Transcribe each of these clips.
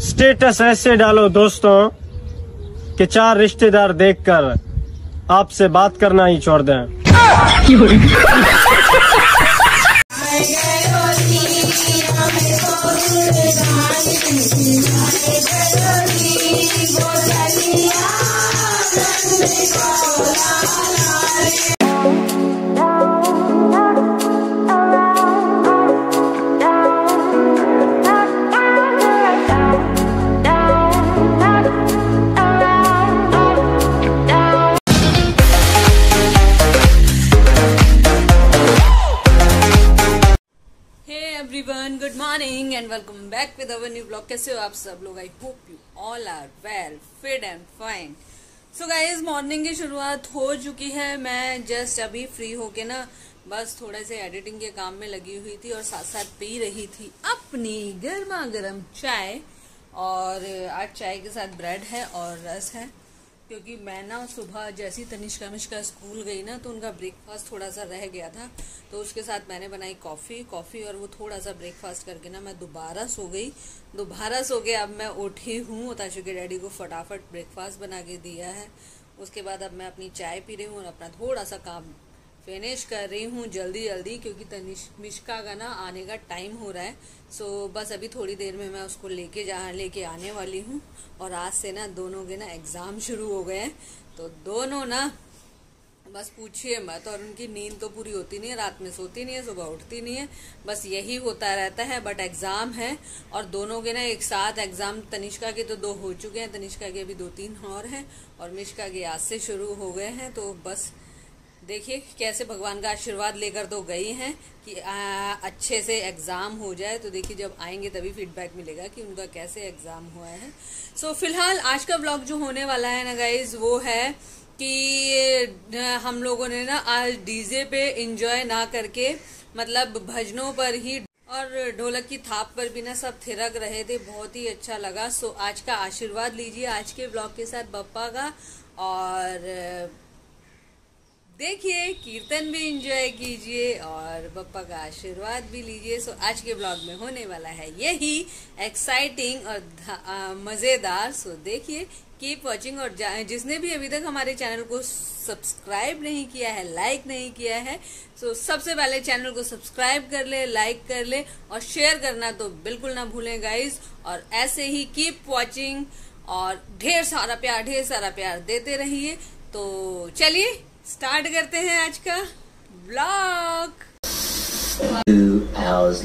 Status ऐसे डालो दोस्तों कि चार रिश्तेदार देखकर आपसे बात करना ही छोड़ दें। अवर न्यू ब्लॉग कैसे हो आप सब लोग? I hope you all are well fit and fine so guys morning की शुरुआत हो चुकी है। मैं जस्ट अभी फ्री होके ना बस थोड़े से एडिटिंग के काम में लगी हुई थी और साथ साथ पी रही थी अपनी गर्मा गर्म चाय। और आज चाय के साथ ब्रेड है और रस है। क्योंकि मैं ना सुबह जैसी तनिष्का मिश्का स्कूल गई ना तो उनका ब्रेकफास्ट थोड़ा सा रह गया था। तो उसके साथ मैंने बनाई कॉफ़ी कॉफ़ी और वो थोड़ा सा ब्रेकफास्ट करके ना मैं दोबारा सो गई। दोबारा सो के अब मैं उठी हूँ, ताशु के डैडी को फटाफट ब्रेकफास्ट बना के दिया है। उसके बाद अब मैं अपनी चाय पी रही हूँ और अपना थोड़ा सा काम फिनिश कर रही हूँ जल्दी जल्दी, क्योंकि तनिष्का का ना आने का टाइम हो रहा है। सो बस अभी थोड़ी देर में मैं उसको लेके जा, लेके आने वाली हूँ। और आज से ना दोनों के ना एग्ज़ाम शुरू हो गए हैं। तो दोनों ना, बस पूछिए मत। और उनकी नींद तो पूरी होती नहीं है, रात में सोती नहीं है, सुबह उठती नहीं है। बस यही होता रहता है बट एग्ज़ाम है। और दोनों के ना एक साथ एग्ज़ाम तनिष्का के तो दो हो चुके हैं, तनिष्का के अभी दो तीन और हैं। और मिश्का के आज से शुरू हो गए हैं तो बस देखिए कैसे भगवान का आशीर्वाद लेकर तो गई हैं कि आ, अच्छे से एग्ज़ाम हो जाए तो देखिए जब आएँगे तभी फीडबैक मिलेगा कि उनका कैसे एग्ज़ाम हुआ है। सो so, फ़िलहाल आज का ब्लॉग जो होने वाला है ना गाइज़ वो है कि हम लोगों ने ना आज डीजे पे इंजॉय ना करके मतलब भजनों पर ही और ढोलक की थाप पर भी ना सब थिरक रहे थे बहुत ही अच्छा लगा। सो आज का आशीर्वाद लीजिए आज के ब्लॉग के साथ बप्पा का और देखिए, कीर्तन भी इंजॉय कीजिए और पप्पा का आशीर्वाद भी लीजिए। सो आज के ब्लॉग में होने वाला है यही एक्साइटिंग और मज़ेदार। सो देखिए कीप वॉचिंग और जिसने भी अभी तक हमारे चैनल को सब्सक्राइब नहीं किया है लाइक नहीं किया है सो सबसे पहले चैनल को सब्सक्राइब कर ले लाइक कर ले और शेयर करना तो बिल्कुल ना भूलें गाइज़ और ऐसे ही कीप वॉचिंग और ढेर सारा प्यार, ढेर सारा प्यार देते रहिए। तो चलिए स्टार्ट करते हैं आज का ब्लॉग। Two hours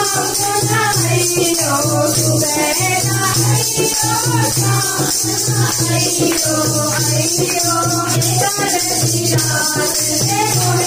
哎哟，哎哟，一个人起来。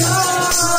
Yeah.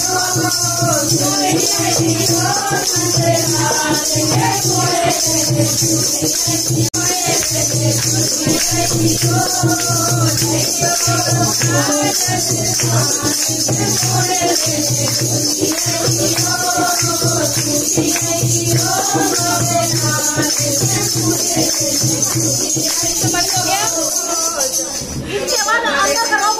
समझ हो गया इसके बाद अंदर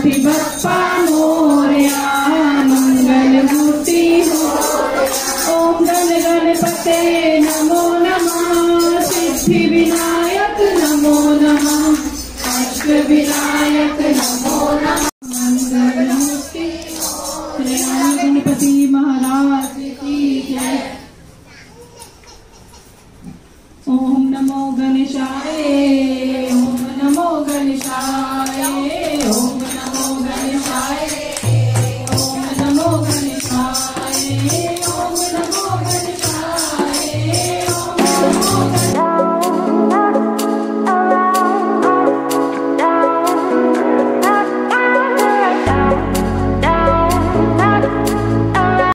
गणपति बप्पा मोरया मंगलमूर्ति हो। ओम गण गणपते नमो नमः। सिद्धि विनायक नमो नमः। अष्ट विनायक नमो नमः। मंगलमूर्ति गणपति महाराज की ओम नमो गणेशाय। ओम नमो गणेशाय। ओम Bye.